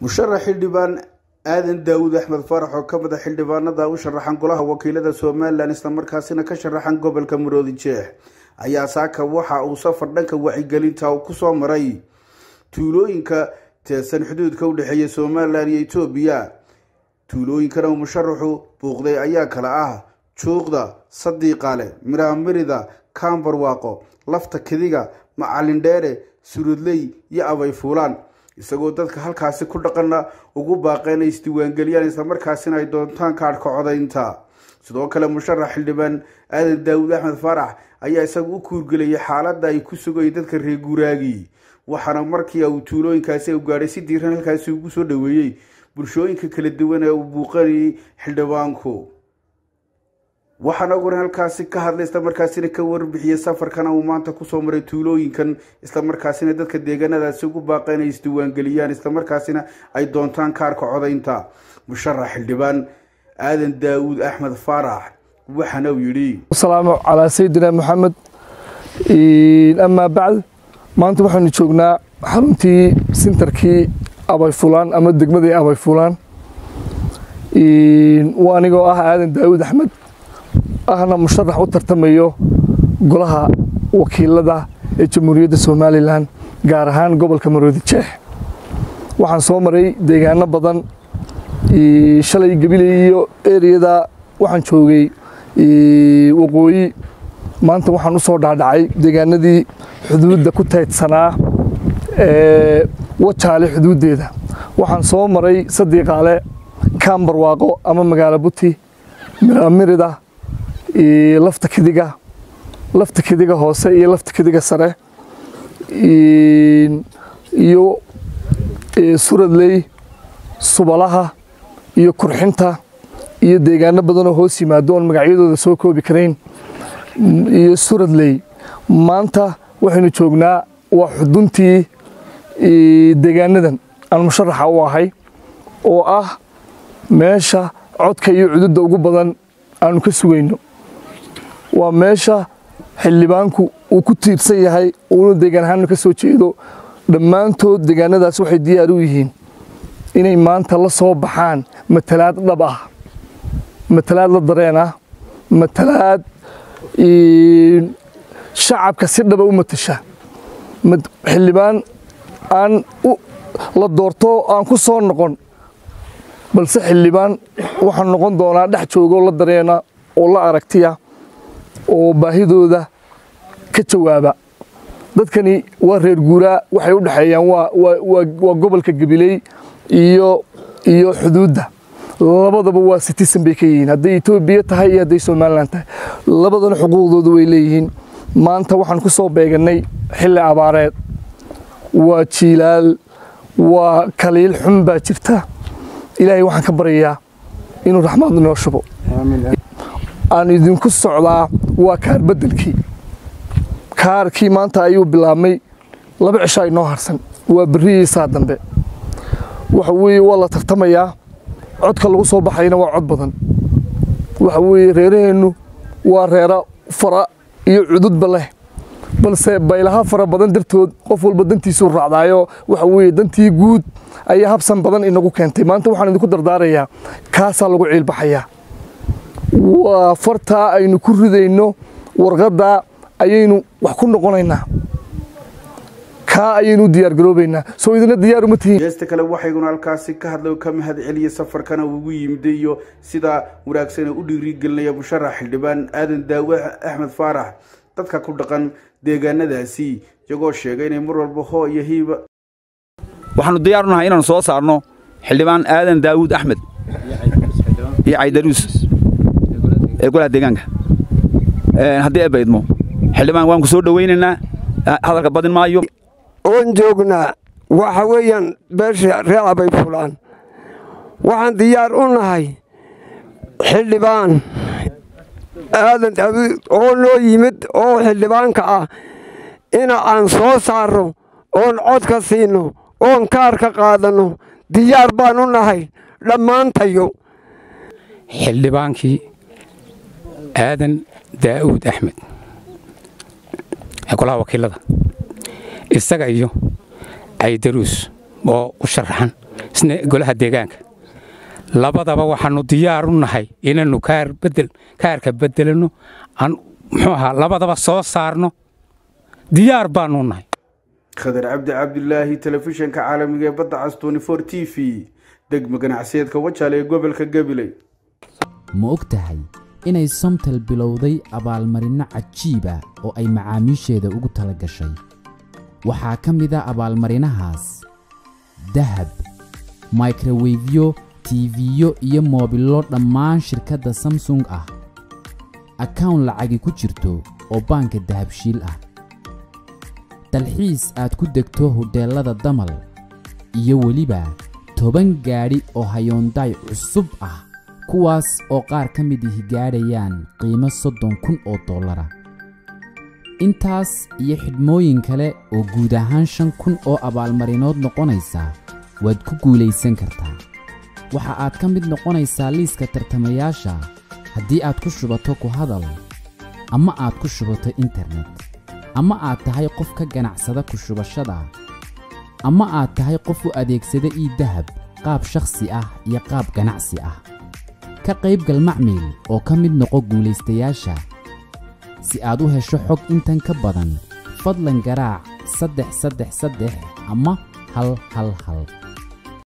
musharax xildhibaan aadan daawud axmed faarax oo ka a xildhibaanada u sharaxan golaha wakiilada somalilan islamarkaasina ka sharaxan gobolka maroodi jeex ayaa saaka waxa uu safar dhanka wacyigelinta uu ku soo maray. Tuulooyinka teesan xuduudka u dhexeeya somalilan iyo etoobiya tuulooyinkana uu musharaxu buuqday ayaa kale ah juuqda sadiiqaale miramirida kaambarwaaqo lafta kidiga macalin dheere surudley iyo abay fuulaan isagoo dadka halkaasi ku dhaqana ugu baaqay inay isdiiwaangeliyaan islamarkaasina ay doontaan kaadhka codaynta sidoo kale musharax xildhibaan aadan daawud axmed faarax ayaa isaga u kuurgelayay xaaladda ay ku sugayeen dadka reer guuraagi waxaana markii uu tuulooyinkaasi u gaadhay si diiran halkaasi ugu soo dhoweeyey bulshooyinka kala duwan ee uu buuqanayay xildhibaanku waxaana ugu horan halkaasi ka hadlay islamarkaasina ka warbixiyey safarkana uu maanta ku soo maray tuulooyinkan islamarkaasina dadka deegaanadaasi ugu baaqa inay isdiiwaangeliyaan islamarkaasina ay doontaan kaarka codaynta. Musharax xildhibaan aadan daawud axmed faarax waxaana uu yidhi asalaamu calaa sayidina maxamed amaa bacd maanta waxaanu joognaa xaruntii sintarkii abay fulaan ama degmadii abay fulaan. Anigoo ah aadan daawud axmed ahna musharax u tartamayo golaha wakiilada ee jamhuuriyadda somalilan gaar ahaan gobolka maroodi jeex. Waxaan soo maray deegaano badan shalay gabiley iyo ereyada waxaan joogay waqooyi. Maanta waxaan u soo dhaadhacay deegaanadii xuduudda ku taydsanaa ee wajaale xuduuddeeda. Waxaan soo maray sadiiqaale kaambarwaaqo ama magaalo buti miramirida lafta kidiga lafta kidiga hoose iyo lafta kidiga sare. Iyo suradley subalaha iyo kurxinta iyo deegaano badanoo hoos yimaado oon magacyadooda soo koobi karayn. Iyo suradley maanta waxaynu joognaa waa xuduntii deegaanadan aan musharaxa u ahay oo ah meesha codka iyo cududda ugu badan aanu ka sugayno waa meesha xildhibaanku uu ku tiirsan yahay uuna deegaan ahaanna ka soo jeedo dhammaantood deegaanadaas waxay diyaar u yihiin inay maanta la soo baxaan matalaad dhab ah matalaad la dareen ah matalaad shacabka si dhaba u matasha. Xildhibaan aan la doorto aan ku soo noqon balse xildhibaan waxaan noqon doonaa dhex joogoo la dareena oo la aragtiya oo baahidooda ka jawaaba. Dadkani waa reer guuraa waxay u dhexeeyaan waa gobolka gabiley iyo iyo xuduudda. Labadaba waa citizen bay ka yihiin. Hadday etoobiya tahay iyo hadday somalilan tahay labadana xuquuqdooda way leeyihiin. Maanta waxaan ku soo beegannay xilli abaareed. Waa jiilaal waa kaliil xun baa jirta. Ilaahay waxaan ka baryayaa inuu raxmaadu noo shubo aan idinku socdaa waa kaar beddelkii. Kaarkii maanta ayuu bilaabmay. Laba cishaa inoo harsan. Waa berrihiisaa dambe. Waxa weeye waa la tartamayaa codka lagu soo baxayna waa cod badan. Waxa weeye reeraheennu waa reera fara iyo cududba leh. Balse baylaha fara badan dartood qof walba dantiisuu raacdaayo. Waxa weeye dantii guud ayaa habsan badan inagu keentay. Maanta waxaan idinku dardaarayaa. Kaasaa lagu ciilbaxayaa fartaa aynu ku ridayno warqaddaa ayaynu wax ku noqonaynaa. Kaa ayaynu u diyaargaroobaynaa soo idina diyaar uma tihiin geesta kale waxayguna halkaasi ka hadlay oo ka mahad celiya safarkana ugu yimiday iyo sidaa wanaagsan u dhiirigelinaya musharax xildhibaan aadan daawe axmed faarax. Dadka ku dhaqan deegaanadaasi iyagoo sheegay inay mar walba hoo iyo hiiba. Waxaanu diyaar u nahay inaanu soo saarno xildhibaan aadan daawuud axmed. Iyo caydaruus ee golaha deegaanka haddii ay baydmo xildhibaan waan ku soo dhowaynaynaa hadalka badin maayo. Oon joognaa waxa weeyaan beesha reer abay fulaan. Waxaan diyaar u nahay xildhibaan. Aadan oo noo yimid oo xildhibaanka ah ina aan soo saarno oon codka siinno oon kaarka qaadanno diyaar baan u nahay dhammaantayo. Xildhibaankii aadan daa'uud axmed ee golaha wakiilada isaga iyo caydaruus oo u sharaxan isna golaha deegaanka labadaba waxaannu diyaar u nahay inaannu kaarka beddelanno aan muxuu ahaa labadaba soo saarno diyaar baannu nahay khadar cabdi cabdilaahi telefishinka caalamiga ee badda cas t v degmo ganacsiyeedka wajaale ee gobolka gabiley ma og tahay inay somtel bilowday abaalmarinno cajiiba oo ay macaamiisheeda ugu tala gashay. Waxaa ka mid a abaalmarinahaas dahab microwefyo tiifiyo iyo moobillo dhammaan shirkadda samsung ah. Akawn lacagi ku jirto oo baanka dahabshiil ah. Dalxiis aad ku degto hodheellada damal iyo weliba toban gaadhi oo hayoondaay cusub ah kuwaas oo qaar ka mid ihi gaadhayaan qiimo soddon kun oo dollara. Intaas iyo xidhmooyin kale oo guud ahaan shan kun oo abaalmarinood noqonaysa waad ku guulaysan kartaa. Waxa aad ka mid noqonaysaa liiska tartamayaasha haddii aad ku shubato ku hadal ama aad ku shubato internet ama aad tahay qof ka ganacsada ku shubashada ama aad tahay qof u adeegsada ii dahab qaab shakhsi ah iyo qaab ganacsi ah ka qaybgal macmiil oo ka mid noqo guulaystayaasha. Si aad u hesho xog intan ka badan fadlan garaac saddex saddex saddex ama hal hal hal